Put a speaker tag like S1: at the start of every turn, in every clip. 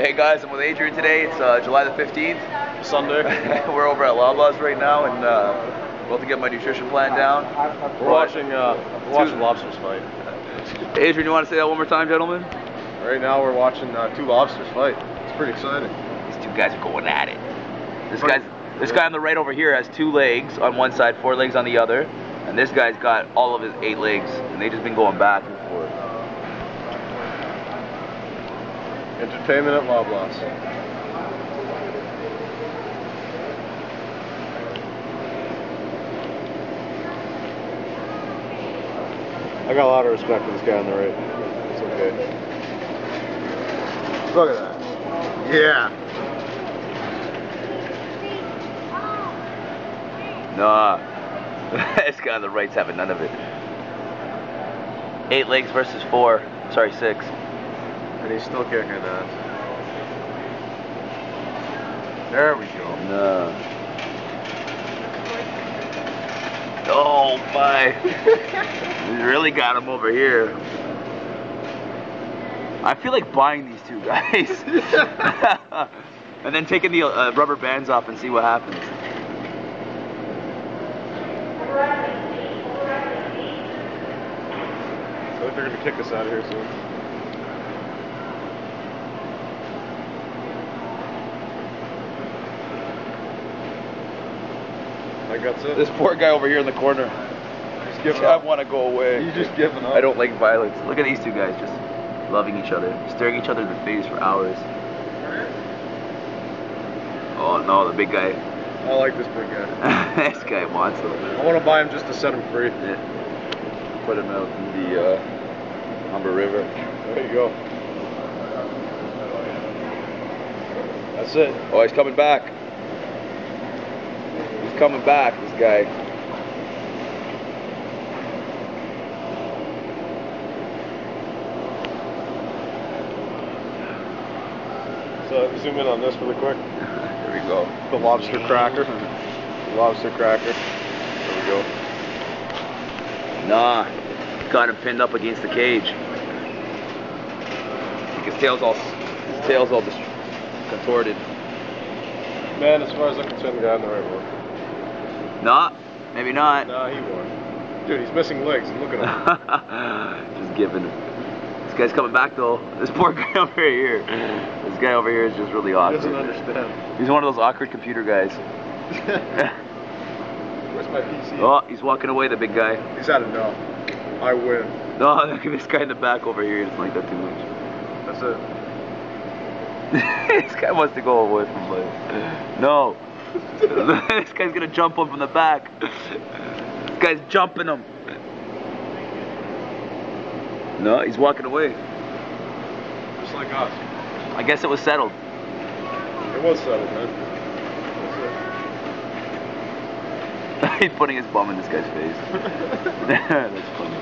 S1: Hey guys, I'm with Adrian today. It's uh, July the 15th.
S2: Sunday.
S1: We're over at Loblaws right now and uh, about to get my nutrition plan down.
S2: We're watching uh, we're watching lobsters fight.
S1: Adrian, you want to say that one more time, gentlemen?
S2: Right now we're watching uh, two lobsters fight. It's pretty exciting.
S1: These two guys are going at it. This guy's this guy on the right over here has two legs on one side, four legs on the other, and this guy's got all of his eight legs, and they've just been going back and forth.
S2: Entertainment at Loblaws. I got a lot of respect for this guy on the right. It's okay. Look at that. Yeah.
S1: Nah, this guy on the right's having none of it. Eight legs versus four. Sorry, six.
S2: And he's still kicking that. There we go.
S1: No. Oh my! we really got him over here. I feel like buying these two guys, and then taking the uh, rubber bands off and see what happens.
S2: I think they're gonna kick us out of here soon. Think that's it.
S1: This poor guy over here in the corner.
S2: just giving
S1: I
S2: up.
S1: want to go away.
S2: You just giving up.
S1: I don't like violence. Look at these two guys just loving each other, staring each other in the face for hours. Oh no, the big guy.
S2: I like this big guy.
S1: this guy wants him.
S2: I want to buy him just to set him free.
S1: Yeah. Put him out in the uh, Humber River.
S2: There you go. That's it.
S1: Oh, he's coming back. He's coming back, this guy.
S2: So zoom in on this really quick.
S1: There we go.
S2: The lobster cracker. The lobster cracker. There we go.
S1: Nah, got him pinned up against the cage. Like his tail's all, his tail's all dis- contorted.
S2: Man, as far as I'm concerned, the guy on the right won.
S1: Nah, maybe not.
S2: Nah, he won. Dude, he's missing legs. Look at him.
S1: just giving. Him. This guy's coming back though. This poor guy over here. This guy over here is just really
S2: he doesn't understand.
S1: He's one of those awkward computer guys.
S2: Where's my PC?
S1: Oh, he's walking away, the big guy.
S2: He's at it now. I win.
S1: No, look at this guy in the back over here. He doesn't like that too much.
S2: That's it.
S1: this guy wants to go away from life. No. This guy's gonna jump him from the back. This guy's jumping him. No, he's walking away.
S2: Just like us.
S1: I guess it was settled.
S2: It was settled, man.
S1: he's putting his bum in this guy's face. That's funny.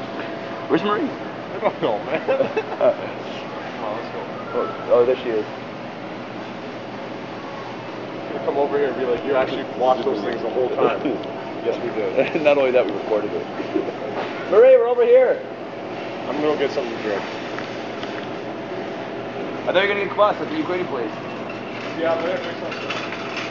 S1: Where's Marie?
S2: I don't know, man. Come on, let's go.
S1: Oh, oh, there she is.
S2: You come over here and be like, you actually watched those things the whole time. yes, we did.
S1: Not only that, we recorded it. Marie, we're over here.
S2: I'm gonna go get something to drink.
S1: I thought you were gonna get kvass at the Ukrainian place.
S2: Yeah, there, fix something.